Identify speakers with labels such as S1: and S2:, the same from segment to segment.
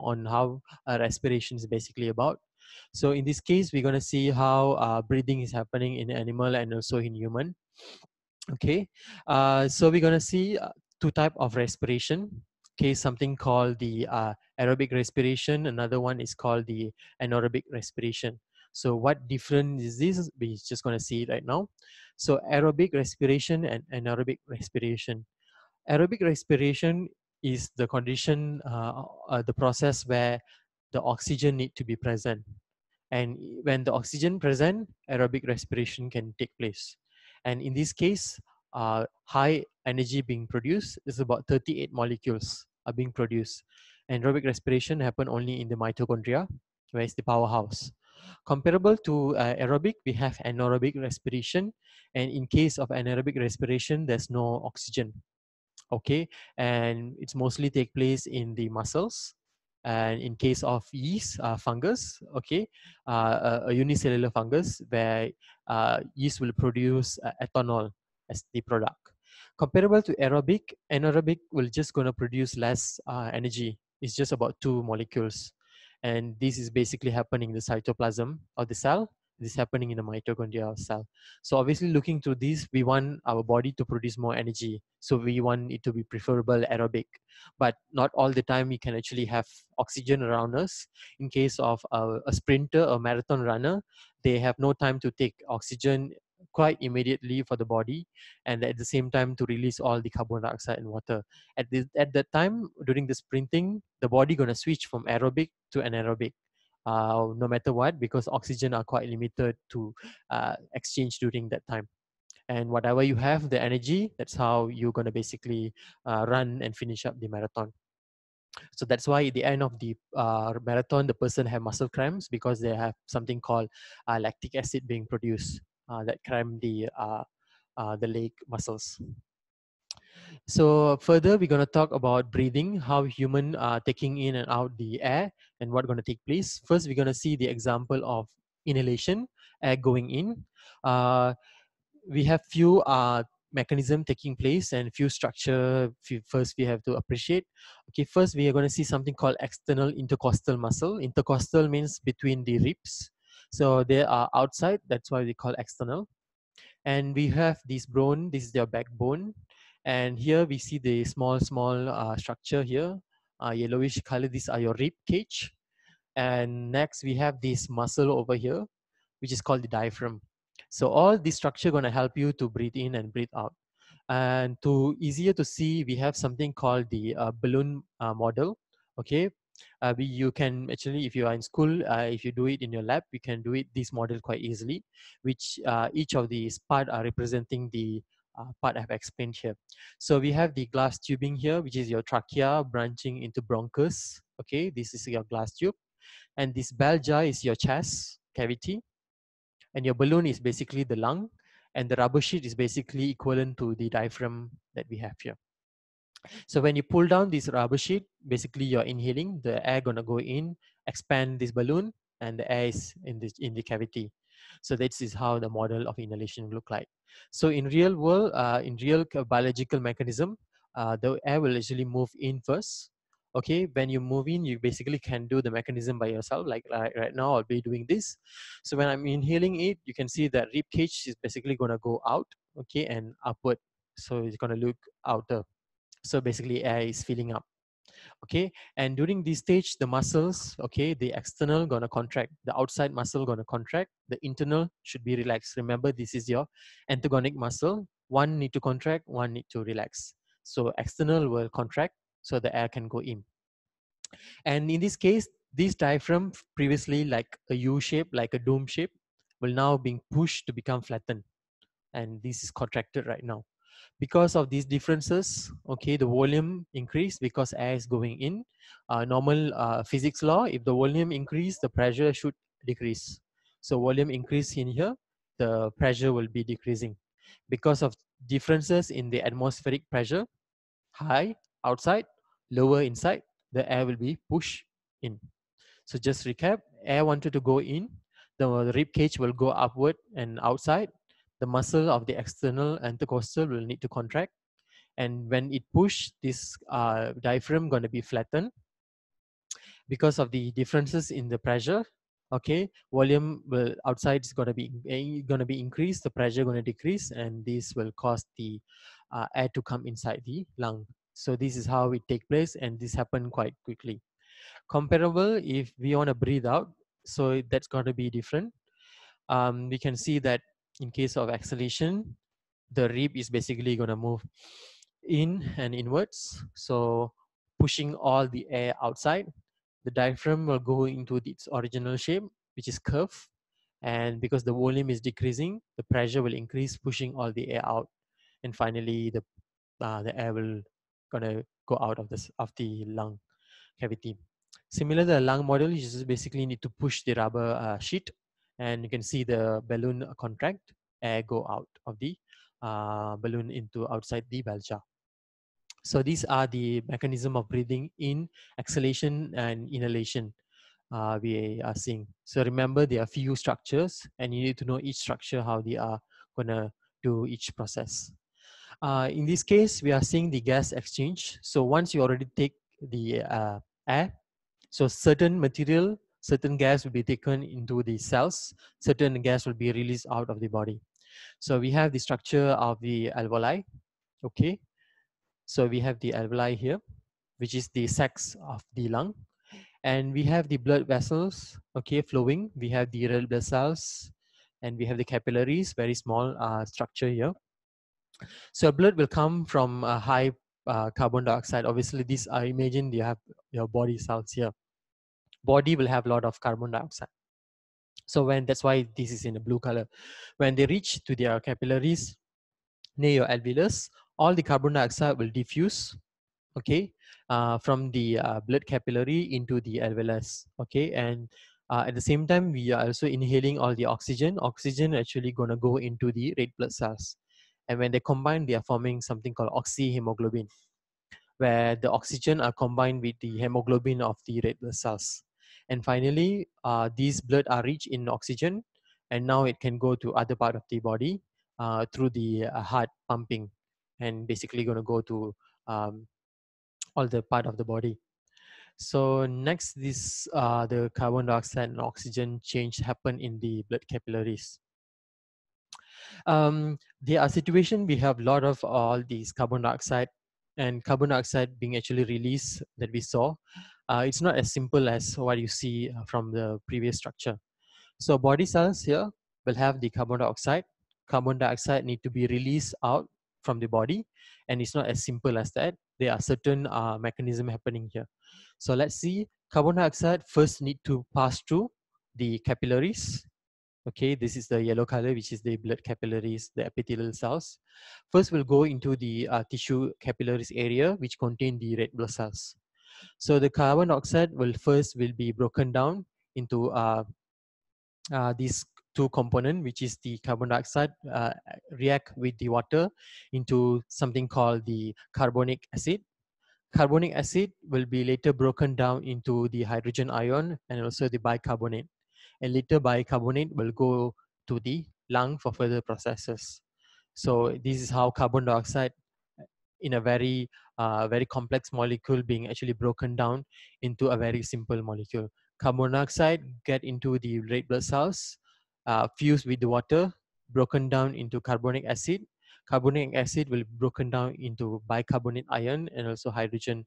S1: on how respiration is basically about. So in this case, we're going to see how uh, breathing is happening in animal and also in human. Okay, uh, so we're going to see uh, two type of respiration. Okay, something called the uh, aerobic respiration. Another one is called the anaerobic respiration. So what difference is this? We're just going to see right now. So aerobic respiration and anaerobic respiration. Aerobic respiration is the condition, uh, uh, the process where the oxygen need to be present. And when the oxygen present, aerobic respiration can take place. And in this case, uh, high energy being produced is about 38 molecules are being produced. Anaerobic respiration happen only in the mitochondria, where it's the powerhouse. Comparable to uh, aerobic, we have anaerobic respiration. And in case of anaerobic respiration, there's no oxygen. Okay, and it's mostly take place in the muscles. And in case of yeast uh, fungus, okay, uh, a, unicellular fungus where uh, yeast will produce uh, ethanol as the product. Comparable to aerobic, anaerobic will just going to produce less uh, energy. It's just about two molecules. And this is basically happening in the cytoplasm of the cell. This is happening in the mitochondria cell. So obviously looking to this, we want our body to produce more energy. So we want it to be preferable aerobic. But not all the time we can actually have oxygen around us. In case of a, a sprinter or marathon runner, they have no time to take oxygen quite immediately for the body and at the same time to release all the carbon dioxide and water at the, at that time during the sprinting the body going to switch from aerobic to anaerobic uh, no matter what because oxygen are quite limited to uh, exchange during that time and whatever you have the energy that's how you're going to basically uh, run and finish up the marathon so that's why at the end of the uh, marathon the person have muscle cramps because they have something called uh, lactic acid being produced uh, that cramp the uh, uh, the leg muscles. So further, we're going to talk about breathing, how human are taking in and out the air and what going to take place. First, we're going to see the example of inhalation, air going in. Uh, we have few uh, mechanism taking place and few structure first we have to appreciate okay first we are going to see something called external intercostal muscle intercostal means between the ribs so they are outside, that's why we call external. And we have this bone, this is their backbone. And here we see the small, small uh, structure here, uh, yellowish color, these are your rib cage. And next we have this muscle over here, which is called the diaphragm. So all this structure gonna help you to breathe in and breathe out. And to easier to see, we have something called the uh, balloon uh, model. Okay, uh, we, you can actually if you are in school uh, if you do it in your lab you can do it this model quite easily which uh, each of these part are representing the uh, part I've explained here. So we have the glass tubing here, which is your trachea branching into bronchus. Okay, this is your glass tube. And this jar is your chest cavity. And your balloon is basically the lung. And the rubber sheet is basically equivalent to the diaphragm that we have here. So when you pull down this rubber sheet, basically you're inhaling, the air gonna go in, expand this balloon, and the air is in, the, in the cavity. So this is how the model of inhalation look like. So in real world, uh, in real biological mechanism, uh, the air will actually move in first. Okay, when you move in, you basically can do the mechanism by yourself. Like right, right now, I'll be doing this. So when I'm inhaling it, you can see that rib cage is basically gonna go out, okay, and upward. So it's gonna look outer. So basically air is filling up. Okay, and during this stage, the muscles, okay, the external gonna contract, the outside muscle gonna contract, the internal should be relaxed. Remember, this is your antagonic muscle. One need to contract, one need to relax. So external will contract, so the air can go in. And in this case, this diaphragm previously like a U shape, like a dome shape, will now being pushed to become flattened. And this is contracted right now because of these differences okay the volume increase because air is going in. Uh, normal uh, physics law if the volume increase the pressure should decrease. So volume increase in here the pressure will be decreasing. Because of differences in the atmospheric pressure high outside lower inside the air will be pushed in. So just recap air wanted to go in the rib cage will go upward and outside the muscle of the external intercostal will need to contract. And when it push, this uh, diaphragm going to be flattened. because of the differences in the pressure okay volume will outside is going to be eh, going to be increased the pressure going to decrease and this will cause the uh, air to come inside the lung so this is how it take place and this happen quite quickly comparable if we want to breathe out so that's going to be different um, we can see that in case of exhalation the rib is basically going to move in and inwards. So pushing all the air outside the diaphragm will go into its original shape which is curved. And because the volume is decreasing the pressure will increase pushing all the air out. And finally the uh, the air will gonna go out of this of the lung cavity. Similar to the lung model you just basically need to push the rubber uh, sheet and you can see the balloon contract air go out of the uh, balloon into outside the bell so these are the mechanism of breathing in, exhalation and inhalation uh, we are seeing. So remember there are few structures and you need to know each structure, how they are gonna do each process. Uh, in this case, we are seeing the gas exchange. So once you already take the uh, air, so certain material, certain gas will be taken into the cells, certain gas will be released out of the body. So we have the structure of the alveoli, okay? So we have the alveoli here, which is the sacs of the lung. And we have the blood vessels, okay, flowing. We have the red blood cells, and we have the capillaries, very small uh, structure here. So blood will come from a high uh, carbon dioxide. Obviously, these are imagine you have your body cells here. Body will have a lot of carbon dioxide. So when that's why this is in a blue color. When they reach to their capillaries near your alveolus, all the carbon dioxide will diffuse okay uh, from the uh, blood capillary into the alveolus okay and uh, at the same time we are also inhaling all the oxygen oxygen actually going to go into the red blood cells and when they combine they are forming something called oxyhemoglobin where the oxygen are combined with the hemoglobin of the red blood cells and finally uh, these blood are rich in oxygen and now it can go to other part of the body uh, through the uh, heart pumping and basically going to go to um, all the part of the body. So next, this uh, the carbon dioxide and oxygen change happen in the blood capillaries. Um, there are situations we have a lot of all these carbon dioxide and carbon dioxide being actually released that we saw. Uh, it's not as simple as what you see uh, from the previous structure. So body cells here will have the carbon dioxide. Carbon dioxide need to be released out from the body and it's not as simple as that. There are certain uh, mechanism happening here. So let's see. Carbon dioxide first need to pass through the capillaries. Okay this is the yellow color which is the blood capillaries the epithelial cells. First we'll go into the uh, tissue capillaries area which contain the red blood cells so the carbon dioxide will first will be broken down into uh, uh, these two component, which is the carbon dioxide, uh, react with the water into something called the carbonic acid. Carbonic acid will be later broken down into the hydrogen ion and also the bicarbonate. And later bicarbonate will go to the lung for further processes. So this is how carbon dioxide in a very uh, very complex molecule being actually broken down into a very simple molecule. Carbon dioxide get into the red blood cells uh, fused with the water, broken down into carbonic acid. Carbonic acid will be broken down into bicarbonate ion and also hydrogen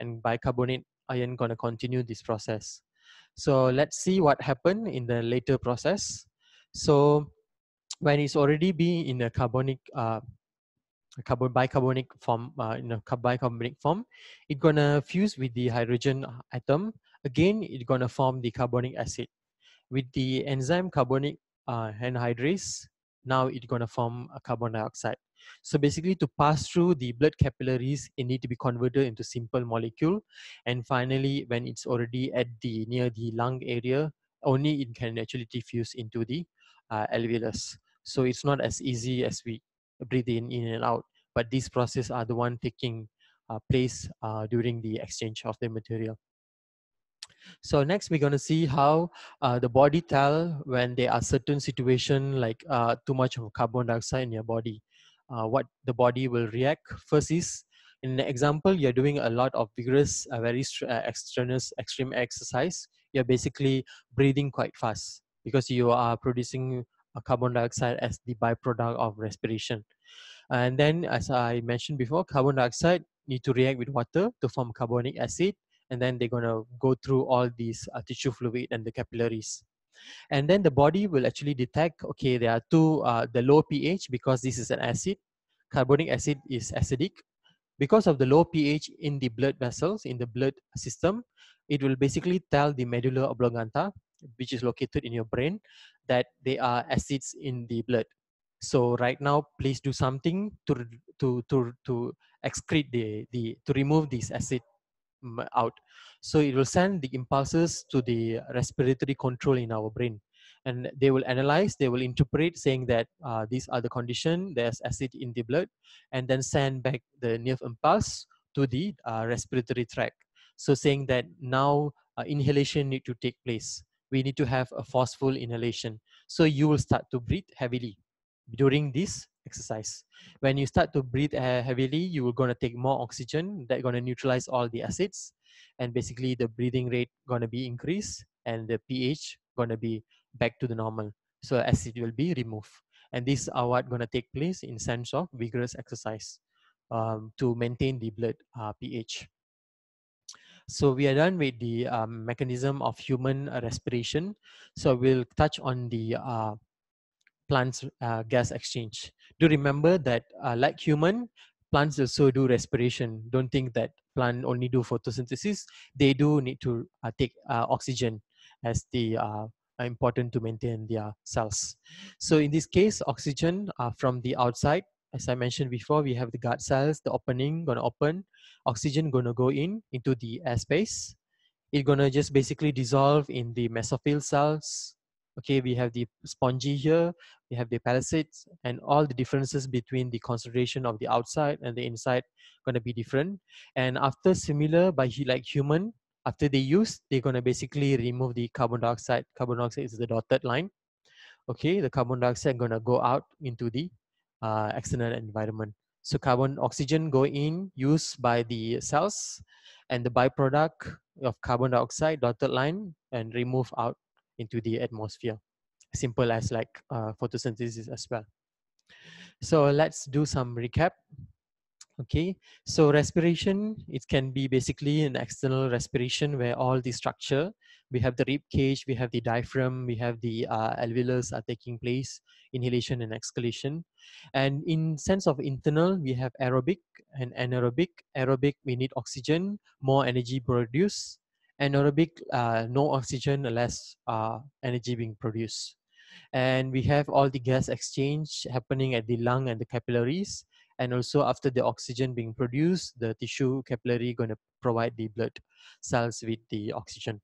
S1: and bicarbonate ion gonna continue this process. So let's see what happened in the later process. So when it's already been in a carbonic uh, carbon bicarbonic form uh, in a bicarbonic form it's gonna fuse with the hydrogen atom again it's gonna form the carbonic acid with the enzyme carbonic uh, anhydrase, now it's to form a carbon dioxide. So basically to pass through the blood capillaries, it need to be converted into simple molecule. And finally, when it's already at the near the lung area, only it can actually diffuse into the uh, alveolus. So it's not as easy as we breathe in, in and out, but these processes are the one taking uh, place uh, during the exchange of the material. So next we're going to see how uh, the body tell when there are certain situation like uh, too much of carbon dioxide in your body. Uh, what the body will react. First is In the example, you're doing a lot of vigorous, uh, very extraneous, extreme exercise. You're basically breathing quite fast because you are producing carbon dioxide as the byproduct of respiration. And then, as I mentioned before, carbon dioxide need to react with water to form carbonic acid, and then they're gonna go through all these uh, tissue fluid and the capillaries. And then the body will actually detect, okay, there are two, uh, the low pH because this is an acid. Carbonic acid is acidic. Because of the low pH in the blood vessels, in the blood system, it will basically tell the medulla oblongata, which is located in your brain, that they are acids in the blood. So right now, please do something to to to to excrete the the to remove this acid out. So it will send the impulses to the respiratory control in our brain. And they will analyze, they will interpret saying that uh, these are the condition, there's acid in the blood, and then send back the nerve impulse to the uh, respiratory tract. So saying that now uh, inhalation need to take place. We need to have a forceful inhalation. So you will start to breathe heavily during this exercise. When you start to breathe heavily, you are going to take more oxygen that going to neutralize all the acids. And basically the breathing rate going to be increased and the pH going to be back to the normal. So acid will be removed. And these are what going to take place in sense of vigorous exercise um, to maintain the blood uh, pH. So we are done with the um, mechanism of human respiration. So we'll touch on the uh, plants uh, gas exchange. Do remember that uh, like human, plants also do respiration. Don't think that plant only do photosynthesis. They do need to uh, take uh, oxygen as the uh, important to maintain their cells. So in this case, oxygen uh, from the outside, as I mentioned before, we have the guard cells, the opening gonna open, oxygen gonna go in into the airspace. It's gonna just basically dissolve in the mesophyll cells, okay we have the spongy here we have the palisades and all the differences between the concentration of the outside and the inside going to be different. And after similar by like human after they use they're going to basically remove the carbon dioxide. Carbon dioxide is the dotted line. Okay the carbon dioxide going to go out into the uh, external environment so carbon oxygen go in used by the cells and the byproduct of carbon dioxide dotted line and remove out into the atmosphere. Simple as like uh, photosynthesis as well. So let's do some recap. Okay, so respiration, it can be basically an external respiration where all the structure, we have the rib cage, we have the diaphragm, we have the uh, alveolus are taking place, inhalation and exhalation. And in sense of internal, we have aerobic and anaerobic. Aerobic, we need oxygen, more energy produced anaerobic, uh, no oxygen, less uh, energy being produced. And we have all the gas exchange happening at the lung and the capillaries. And also after the oxygen being produced, the tissue capillary going to provide the blood cells with the oxygen.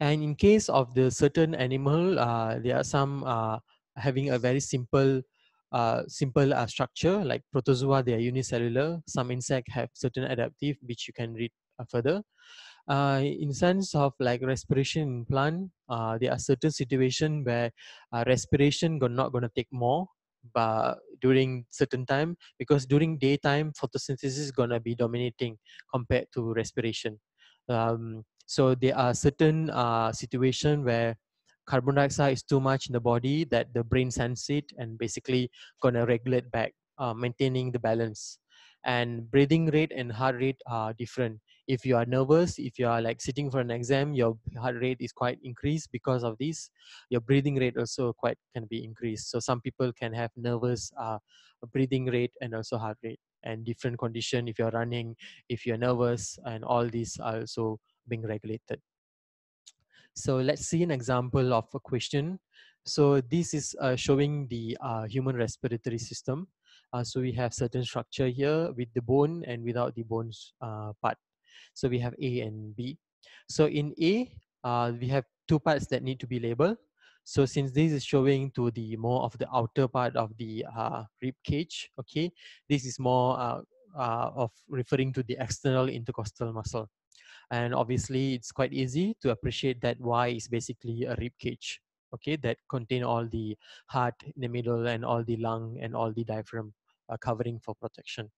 S1: And in case of the certain animal, uh, there are some uh, having a very simple uh, simple uh, structure like protozoa, they are unicellular. Some insect have certain adaptive, which you can read uh, further uh, in sense of like respiration in plant, uh, there are certain situation where uh, respiration are not going to take more but during certain time because during daytime photosynthesis is to be dominating compared to respiration. Um, so there are certain uh, situation where carbon dioxide is too much in the body that the brain senses it and basically to regulate back uh, maintaining the balance. And breathing rate and heart rate are different if you are nervous if you are like sitting for an exam your heart rate is quite increased because of this. Your breathing rate also quite can be increased. So some people can have nervous uh, breathing rate and also heart rate and different condition if you're running if you're nervous and all these are also being regulated. So let's see an example of a question. So this is uh, showing the uh, human respiratory system. Uh, so we have certain structure here with the bone and without the bones uh, part so we have A and B. So in A, uh, we have two parts that need to be labeled. So since this is showing to the more of the outer part of the uh, rib cage, okay, this is more uh, uh, of referring to the external intercostal muscle. And obviously it's quite easy to appreciate that Y is basically a rib cage, okay, that contain all the heart in the middle and all the lung and all the diaphragm uh, covering for protection.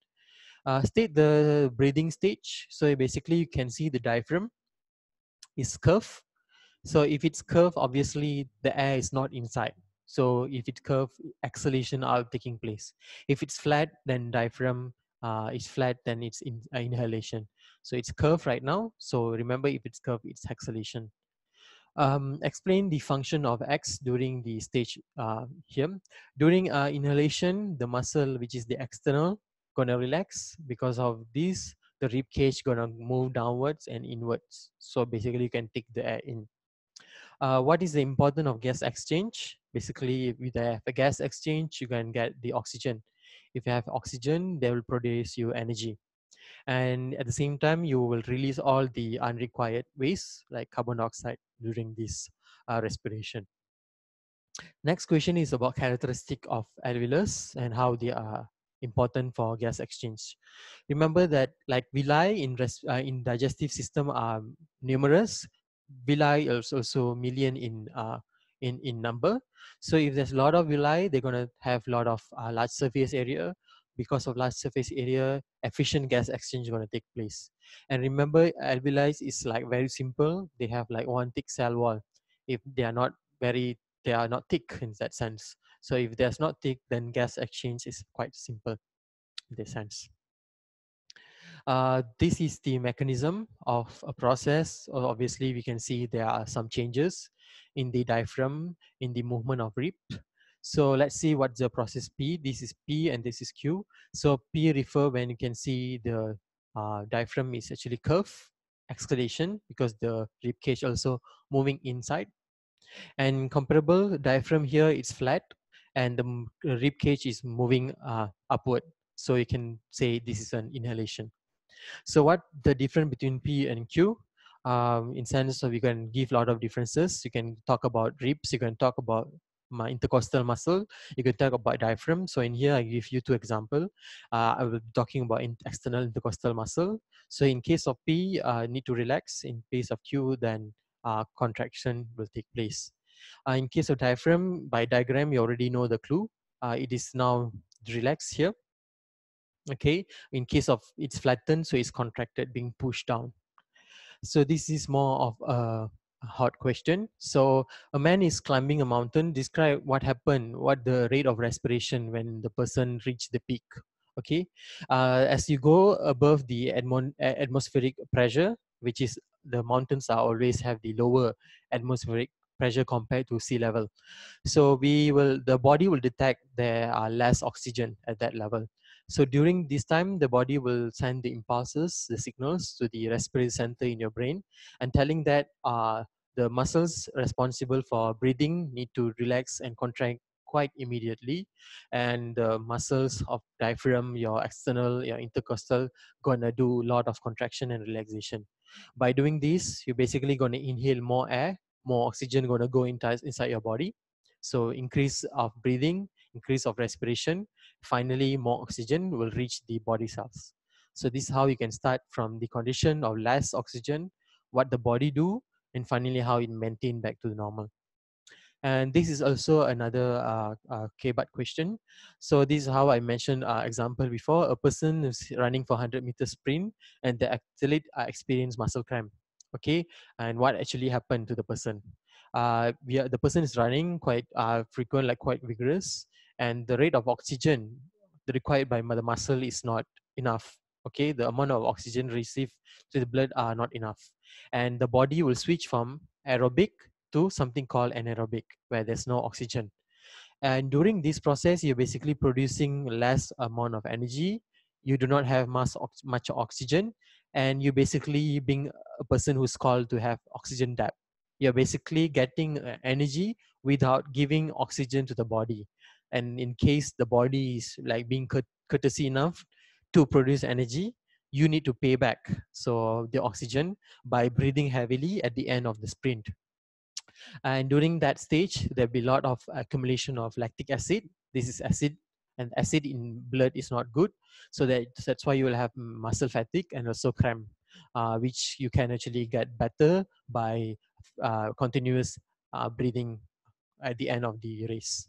S1: Uh, state the breathing stage. So basically you can see the diaphragm is curved. So if it's curved, obviously the air is not inside. So if it's curved, exhalation are taking place. If it's flat, then diaphragm uh, is flat, then it's in, uh, inhalation. So it's curved right now. So remember, if it's curved, it's exhalation. Um, explain the function of X during the stage uh, here. During uh, inhalation, the muscle, which is the external, gonna relax. Because of this, the rib cage gonna move downwards and inwards. So basically, you can take the air in. Uh, what is the importance of gas exchange? Basically, with the gas exchange, you can get the oxygen. If you have oxygen, they will produce you energy. And at the same time, you will release all the unrequired waste like carbon dioxide during this uh, respiration. Next question is about characteristic of alveolus and how they are important for gas exchange. Remember that like villi in, uh, in digestive system are numerous villi is also million in uh, in in number. So if there's a lot of villi, they're gonna have a lot of uh, large surface area. Because of large surface area, efficient gas exchange is gonna take place. And remember, alveoli is like very simple. They have like one thick cell wall. If they are not very, they are not thick in that sense. So if there's not thick, then gas exchange is quite simple in this sense. Uh, this is the mechanism of a process. Obviously, we can see there are some changes in the diaphragm, in the movement of rib. So let's see what's the process P. This is P and this is Q. So P refer when you can see the uh, diaphragm is actually curved, exhalation because the rib cage also moving inside. And comparable diaphragm here is flat and the rib cage is moving uh, upward. So you can say this is an inhalation. So what the difference between P and Q? Um, in sense of you can give a lot of differences. You can talk about ribs. You can talk about my intercostal muscle. You can talk about diaphragm. So in here, I give you two example. Uh, I will be talking about in external intercostal muscle. So in case of P, uh, need to relax. In case of Q, then uh, contraction will take place. Uh, in case of diaphragm, by diagram, you already know the clue. Uh, it is now relaxed here. Okay? In case of it's flattened so it's contracted being pushed down. So this is more of a hard question. So a man is climbing a mountain. Describe what happened what the rate of respiration when the person reached the peak. Okay? Uh, as you go above the atmospheric pressure which is the mountains are always have the lower atmospheric pressure compared to sea level. So we will the body will detect there are less oxygen at that level. So during this time, the body will send the impulses, the signals to the respiratory center in your brain and telling that uh, the muscles responsible for breathing need to relax and contract quite immediately. And the muscles of diaphragm your external your intercostal gonna do a lot of contraction and relaxation. By doing this you're basically going to inhale more air more oxygen going to go inside inside your body so increase of breathing increase of respiration finally more oxygen will reach the body cells. So this is how you can start from the condition of less oxygen, what the body do, and finally how it maintain back to the normal. And this is also another uh, uh, question. So this is how I mentioned uh, example before. A person is running for 100 meter sprint and the athlete uh, experience muscle cramp. Okay, and what actually happened to the person? Uh, we are, the person is running quite uh, frequent, like quite vigorous, and the rate of oxygen required by the muscle is not enough okay? The amount of oxygen received to the blood are not enough. And the body will switch from aerobic to something called anaerobic where there's no oxygen. And during this process you're basically producing less amount of energy. You do not have much, much oxygen and you basically being a person who's called to have oxygen debt you're basically getting uh, energy without giving oxygen to the body. And in case the body is like being courtesy enough to produce energy you need to pay back so the oxygen by breathing heavily at the end of the sprint. And during that stage there'll be a lot of accumulation of lactic acid. This is acid and acid in blood is not good so that that's why you will have muscle fatigue and also cramp uh, which you can actually get better by uh, continuous uh, breathing at the end of the race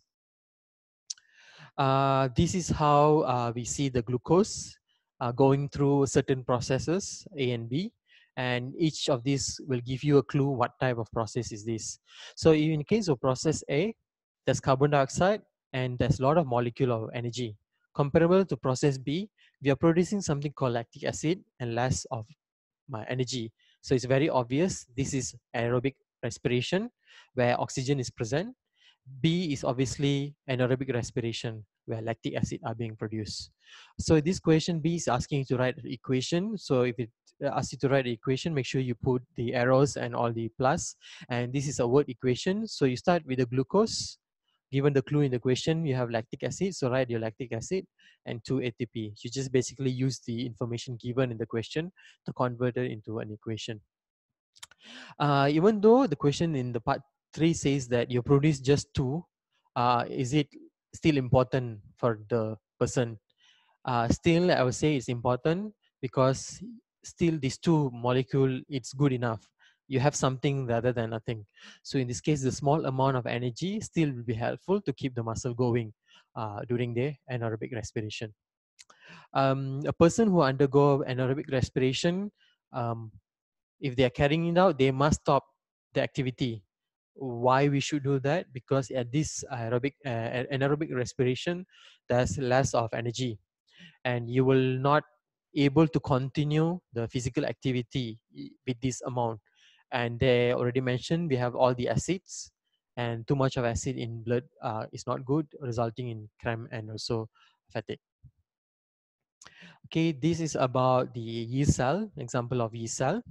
S1: uh, this is how uh, we see the glucose uh, going through certain processes A and B, and each of these will give you a clue what type of process is this. So in case of process A, there's carbon dioxide and there's a lot of molecule of energy. Comparable to process B, we are producing something called lactic acid and less of my energy. So it's very obvious this is aerobic respiration where oxygen is present. B is obviously anaerobic respiration where lactic acid are being produced. So this question B is asking you to write the equation. So if it asks you to write the equation, make sure you put the arrows and all the plus. And this is a word equation. So you start with the glucose. Given the clue in the question, you have lactic acid. So write your lactic acid and 2 ATP. You just basically use the information given in the question to convert it into an equation. Uh, even though the question in the part 3 says that you produce just two, uh, is it still important for the person? Uh, still, I would say it's important because still these two molecule, it's good enough. You have something rather than nothing. So in this case, the small amount of energy still will be helpful to keep the muscle going uh, during the anaerobic respiration. Um, a person who undergo anaerobic respiration, um, if they are carrying it out, they must stop the activity. Why we should do that? Because at this aerobic uh, anaerobic respiration, there's less of energy, and you will not able to continue the physical activity with this amount. And they already mentioned we have all the acids, and too much of acid in blood uh, is not good, resulting in cramp and also fatigue. Okay, this is about the yeast cell, example of yeast cell.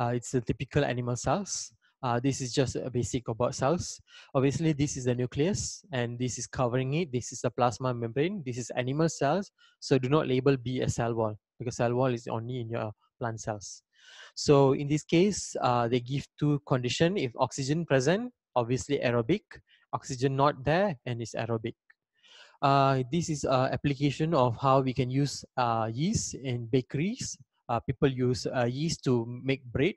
S1: Uh, it's the typical animal cells. Uh, this is just a basic about cells. Obviously, this is the nucleus and this is covering it. This is the plasma membrane. This is animal cells. So do not label B as cell wall because cell wall is only in your plant cells. So in this case, uh, they give two condition. If oxygen present, obviously aerobic. Oxygen not there and it's aerobic. Uh, this is an application of how we can use uh, yeast in bakeries uh, people use uh, yeast to make bread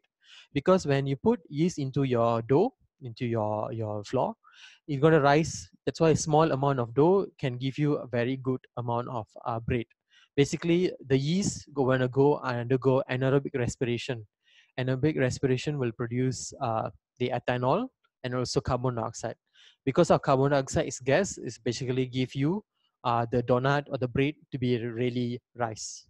S1: because when you put yeast into your dough into your your flour it's going to rise that's why a small amount of dough can give you a very good amount of uh, bread basically the yeast going to go and undergo anaerobic respiration. Anaerobic respiration will produce uh, the ethanol and also carbon dioxide. Because of carbon dioxide is gas is basically give you uh, the donut or the bread to be really rise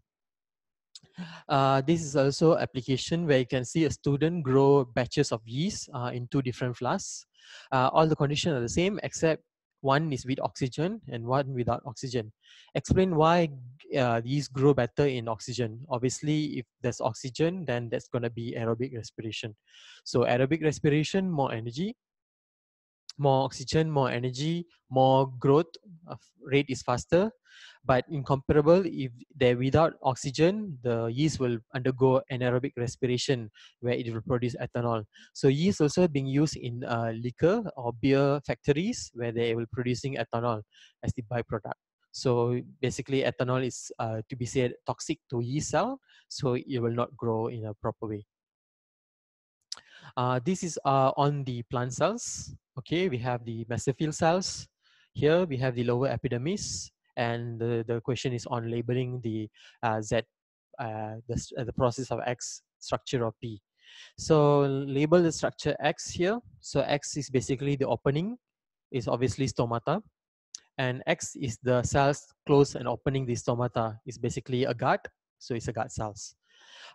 S1: uh, this is also application where you can see a student grow batches of yeast uh, in two different flasks. Uh, all the conditions are the same except one is with oxygen and one without oxygen. Explain why uh, these grow better in oxygen. Obviously, if there's oxygen, then that's going to be aerobic respiration. So aerobic respiration, more energy more oxygen, more energy, more growth rate is faster. But incomparable, if they're without oxygen, the yeast will undergo anaerobic respiration where it will produce ethanol. So yeast also being used in uh, liquor or beer factories where they will producing ethanol as the byproduct. So basically, ethanol is uh, to be said toxic to yeast cell, so it will not grow in a proper way. Uh, this is uh, on the plant cells. Okay, we have the mesophyll cells. Here we have the lower epidermis, and the, the question is on labeling the uh, Z, uh, the, uh, the process of X structure of P. So label the structure X here. So X is basically the opening, is obviously stomata. And X is the cells close and opening the stomata, is basically a guard. So it's a guard cells.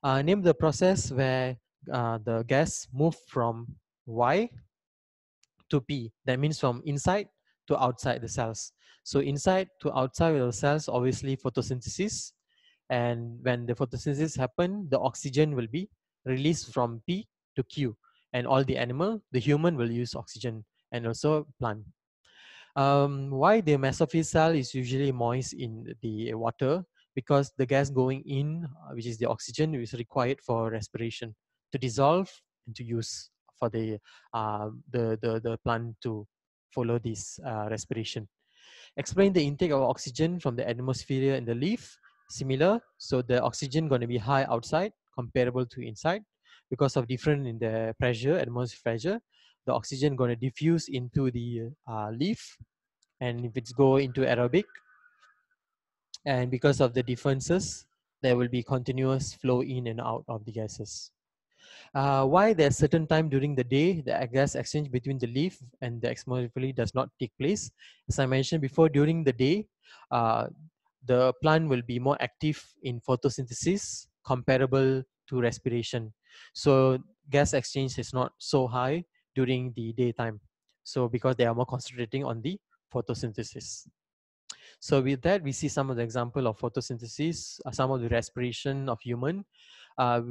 S1: Uh, name the process where uh, the gas move from Y to P. That means from inside to outside the cells. So inside to outside of the cells, obviously photosynthesis. And when the photosynthesis happen, the oxygen will be released from P to Q. And all the animal, the human will use oxygen and also plant. Um, why the mesophyll cell is usually moist in the water? Because the gas going in, uh, which is the oxygen, is required for respiration to dissolve and to use for the uh, the, the the plant to follow this uh, respiration. Explain the intake of oxygen from the atmosphere in the leaf. Similar, so the oxygen going to be high outside comparable to inside because of different in the pressure, atmospheric pressure. The oxygen going to diffuse into the uh, leaf, and if it's go into aerobic, and because of the differences there will be continuous flow in and out of the gases. Uh, why there's certain time during the day the gas exchange between the leaf and the externally does not take place. As I mentioned before, during the day, uh, the plant will be more active in photosynthesis comparable to respiration. So gas exchange is not so high during the daytime. So because they are more concentrating on the photosynthesis. So with that, we see some of the example of photosynthesis, uh, some of the respiration of human. Uh,